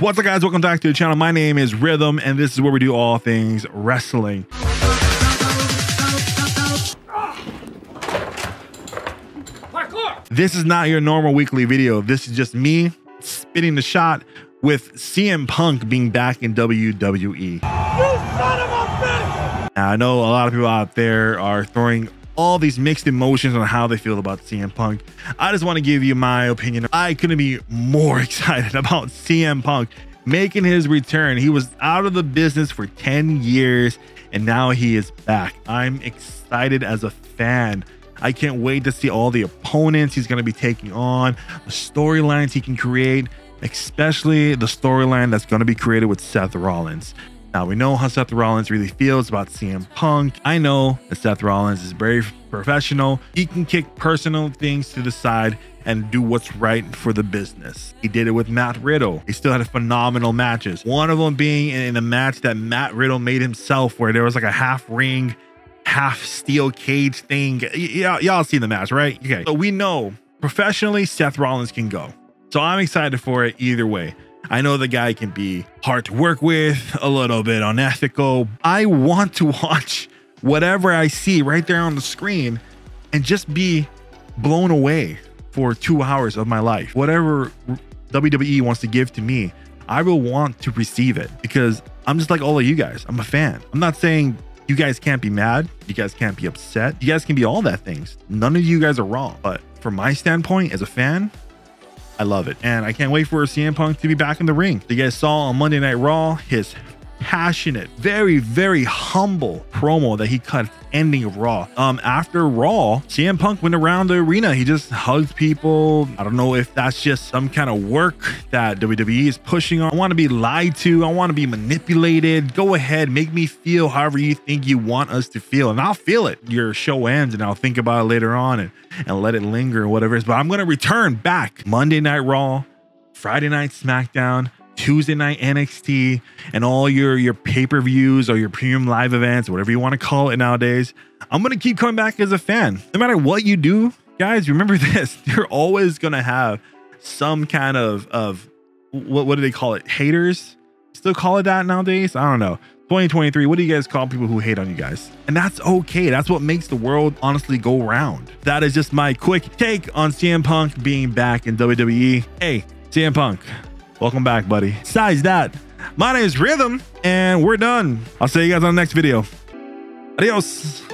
What's up guys? Welcome back to the channel. My name is Rhythm and this is where we do all things wrestling. This is not your normal weekly video. This is just me spitting the shot with CM Punk being back in WWE. Now, I know a lot of people out there are throwing all these mixed emotions on how they feel about CM Punk. I just want to give you my opinion. I couldn't be more excited about CM Punk making his return. He was out of the business for 10 years and now he is back. I'm excited as a fan. I can't wait to see all the opponents he's going to be taking on, the storylines he can create, especially the storyline that's going to be created with Seth Rollins. Now, we know how Seth Rollins really feels about CM Punk. I know that Seth Rollins is very professional. He can kick personal things to the side and do what's right for the business. He did it with Matt Riddle. He still had phenomenal matches. One of them being in a match that Matt Riddle made himself, where there was like a half ring, half steel cage thing. Y- y'all see the match, right? Okay. So we know professionally Seth Rollins can go. So I'm excited for it either way. I know the guy can be hard to work with, a little bit unethical. I want to watch whatever I see right there on the screen and just be blown away for two hours of my life. Whatever WWE wants to give to me, I will want to receive it because I'm just like all of you guys. I'm a fan. I'm not saying you guys can't be mad. You guys can't be upset. You guys can be all that things. None of you guys are wrong. But from my standpoint as a fan, I love it. And I can't wait for CM Punk to be back in the ring. You guys saw on Monday Night Raw his passionate, very, very humble promo that he cut ending of Raw. Um, after Raw, CM Punk went around the arena. He just hugged people. I don't know if that's just some kind of work that WWE is pushing on. I want to be lied to. I want to be manipulated. Go ahead, make me feel however you think you want us to feel, and I'll feel it. Your show ends, and I'll think about it later on and, and let it linger or whatever it is. But I'm gonna return back Monday Night Raw, Friday Night SmackDown. Tuesday night NXT and all your your pay-per-views or your premium live events, whatever you want to call it nowadays. I'm to keep coming back as a fan. No matter what you do, guys, remember this. You're always to have some kind of of what what do they call it? Haters? Still call it that nowadays? I don't know. 2023, what do you guys call people who hate on you guys? And that's okay. That's what makes the world honestly go round. That is just my quick take on CM Punk being back in WWE. Hey, CM Punk, Welcome back, buddy. Besides that, my name is Rhythm, and we're done. I'll see you guys on the next video. Adios.